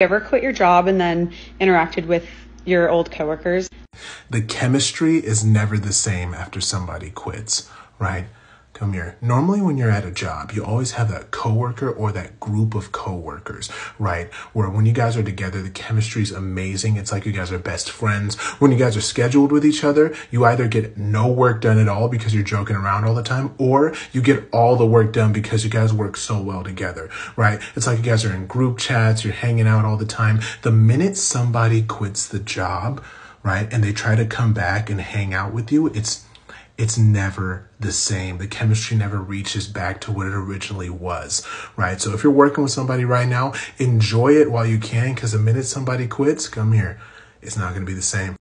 Ever quit your job and then interacted with your old coworkers? The chemistry is never the same after somebody quits, right? Come here. Normally, when you're at a job, you always have that coworker or that group of coworkers, right? Where when you guys are together, the chemistry is amazing. It's like you guys are best friends. When you guys are scheduled with each other, you either get no work done at all because you're joking around all the time, or you get all the work done because you guys work so well together, right? It's like you guys are in group chats, you're hanging out all the time. The minute somebody quits the job, right, and they try to come back and hang out with you, it's it's never the same. The chemistry never reaches back to what it originally was, right? So if you're working with somebody right now, enjoy it while you can, because the minute somebody quits, come here, it's not going to be the same.